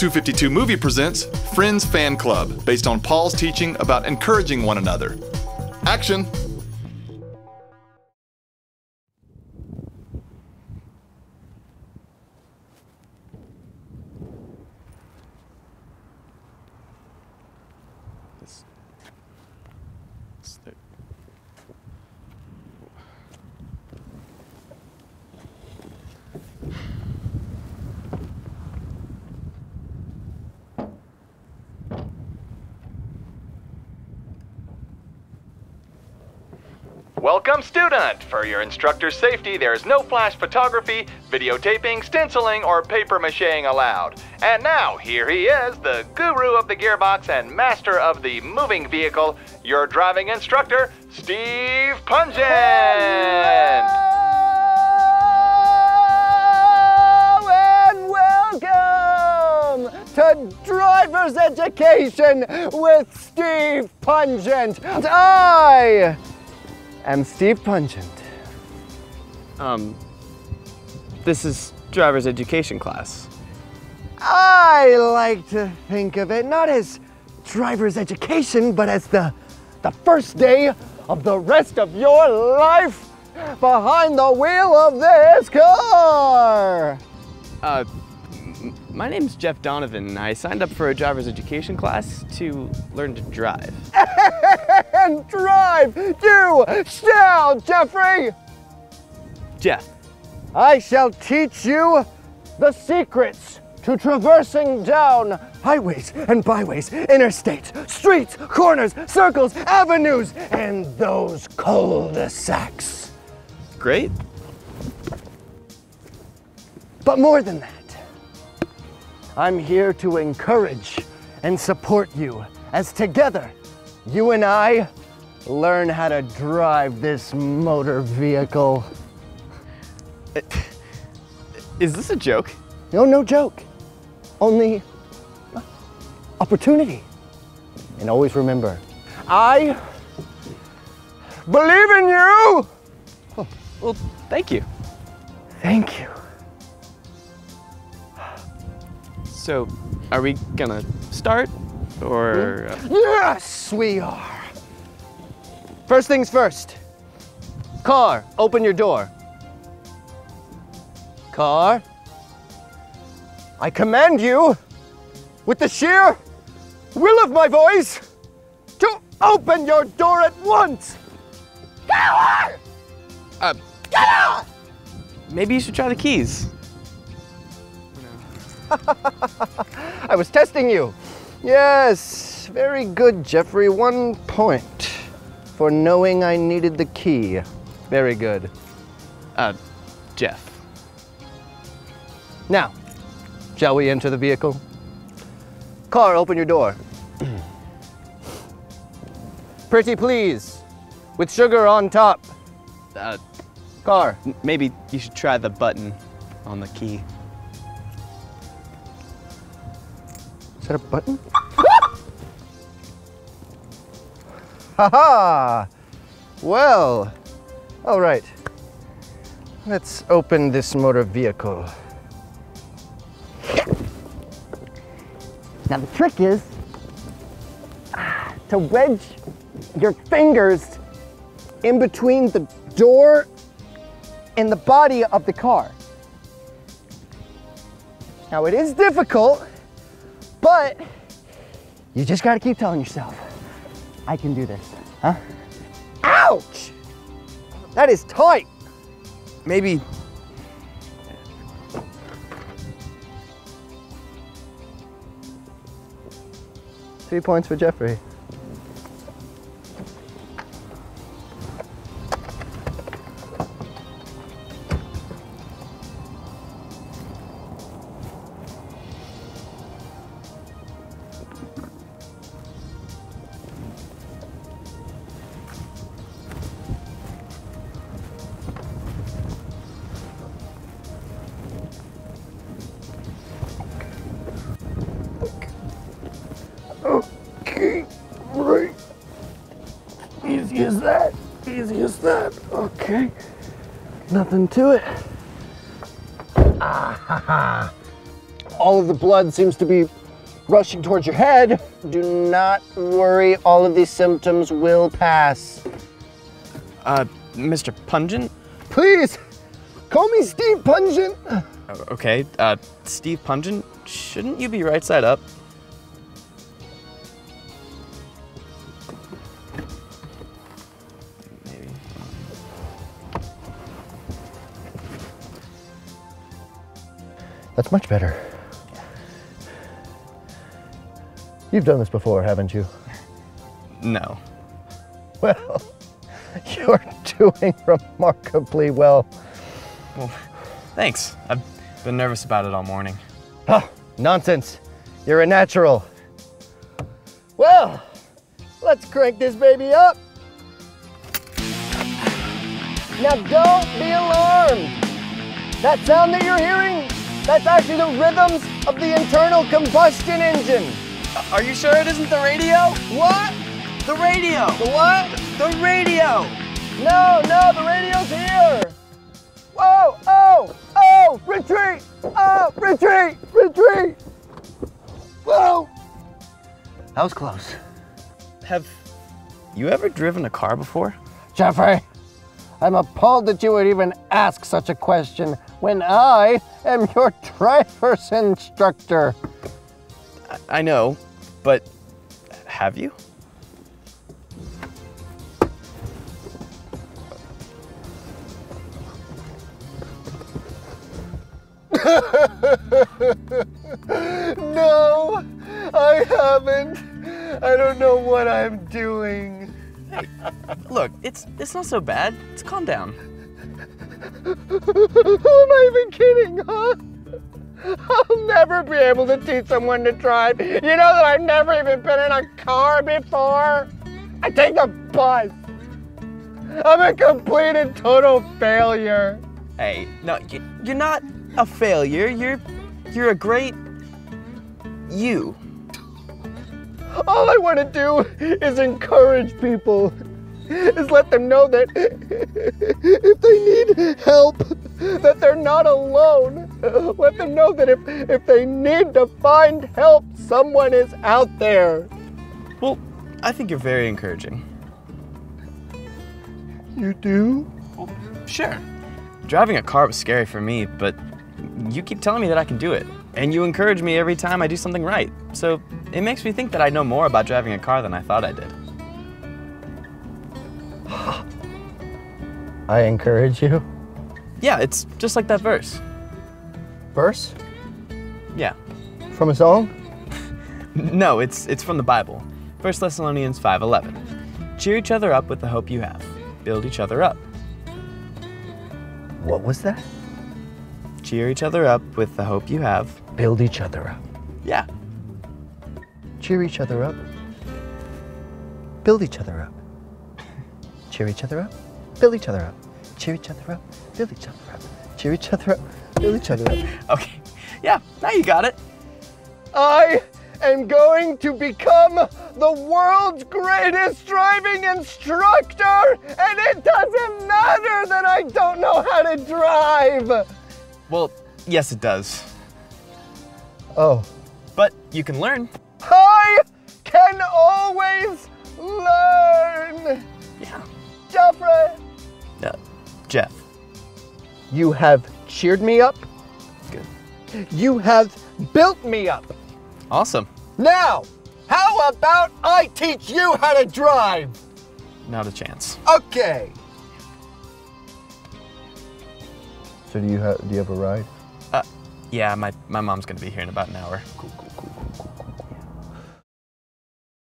252 Movie presents Friends Fan Club, based on Paul's teaching about encouraging one another. Action! Welcome, student! For your instructor's safety, there is no flash photography, videotaping, stenciling, or paper macheing allowed. And now, here he is, the guru of the gearbox and master of the moving vehicle, your driving instructor, Steve Pungent! and welcome to Driver's Education with Steve Pungent. I am Steve Pungent. Um, this is driver's education class. I like to think of it not as driver's education, but as the, the first day of the rest of your life behind the wheel of this car. Uh, my name's Jeff Donovan. I signed up for a driver's education class to learn to drive. And drive you shall, Jeffrey. Jeff, I shall teach you the secrets to traversing down highways and byways, interstates, streets, corners, circles, avenues, and those cul-de-sacs. great. But more than that, I'm here to encourage and support you as together, you and I learn how to drive this motor vehicle. Is this a joke? No, no joke. Only opportunity. And always remember, I believe in you. Well, thank you. Thank you. So, are we gonna start? Or. uh, Yes, we are. First things first. Car, open your door. Car, I command you, with the sheer will of my voice, to open your door at once. Car! uh, Get out! maybe you should try the keys. I was testing you. Yes, very good, Jeffrey. One point for knowing I needed the key. Very good. Uh, Jeff. Now, shall we enter the vehicle? Car, open your door. Pretty please, with sugar on top. Uh, Car, maybe you should try the button on the key. That a button? Haha! Well, all right. Let's open this motor vehicle. Now the trick is ah, to wedge your fingers in between the door and the body of the car. Now it is difficult, but you just gotta keep telling yourself, I can do this, huh? Ouch! That is tight. Maybe. Three points for Jeffrey. Easy as that. Okay. Nothing to it. Ah ha ha. all of the blood seems to be rushing towards your head. Do not worry, all of these symptoms will pass. Uh, Mr. Pungent? Please, call me Steve Pungent. Okay, uh, Steve Pungent, shouldn't you be right side up? That's much better. You've done this before, haven't you? No. Well, you're doing remarkably well. Well, thanks. I've been nervous about it all morning. Oh, nonsense. You're a natural. Well, let's crank this baby up. Now don't be alarmed. That sound that you're hearing, that's actually the rhythms of the internal combustion engine. Are you sure it isn't the radio? What? The radio! The what? The radio! No, no, the radio's here. Whoa, oh, oh, retreat, oh, retreat, retreat. Whoa. That was close. Have you ever driven a car before? Jeffrey, I'm appalled that you would even ask such a question when I am your driver's instructor. I know, but have you? No, I haven't. I don't know what I'm doing. Look, it's it's not so bad. Just calm down. Who am I even kidding, huh? I'll never be able to teach someone to drive. You know that I've never even been in a car before? I take the bus. I'm a complete and total failure. Hey, no, you, you're not a failure. You're you're a great you. All I want to do is encourage people. Is let them know that if they need help, that they're not alone. Let them know that if, if they need to find help, someone is out there. Well, I think you're very encouraging. You do? Sure. Driving a car was scary for me, but you keep telling me that I can do it. And you encourage me every time I do something right. So it makes me think that I know more about driving a car than I thought I did. I encourage you. Yeah, it's just like that verse. Verse Yeah. from a song? No, it's it's from the Bible. 1 Thessalonians 5:11. Cheer each other up with the hope you have. Build each other up. What was that? Cheer each other up with the hope you have. Build each other up. Yeah. Cheer each other up. Build each other up. Cheer each other up. Build each other up. Cheer each other up. Build each other up. Cheer each other up. Build each other up. Okay. Yeah, now you got it. I am going to become the world's greatest driving instructor, and it doesn't matter that I don't know how to drive. Well, yes it does. Oh, But you can learn. I can always learn. Yeah. Jeffrey, Uh, Jeff. you have cheered me up. Good. You have built me up. Awesome. Now, how about I teach you how to drive? Not a chance. Okay. So do you have do you have a ride? Yeah, my, my mom's gonna be here in about an hour. Cool, cool.